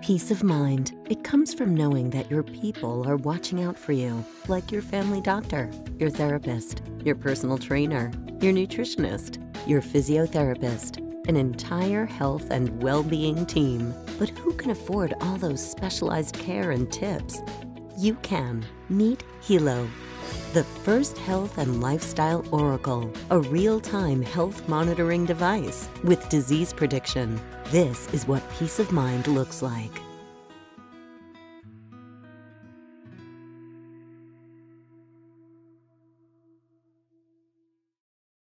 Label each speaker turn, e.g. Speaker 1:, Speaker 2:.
Speaker 1: Peace of mind. It comes from knowing that your people are watching out for you, like your family doctor, your therapist, your personal trainer, your nutritionist, your physiotherapist, an entire health and well being team. But who can afford all those specialized care and tips? You can. Meet Helo, the first health and lifestyle oracle, a real time health monitoring device with disease prediction. This is what peace of mind looks like.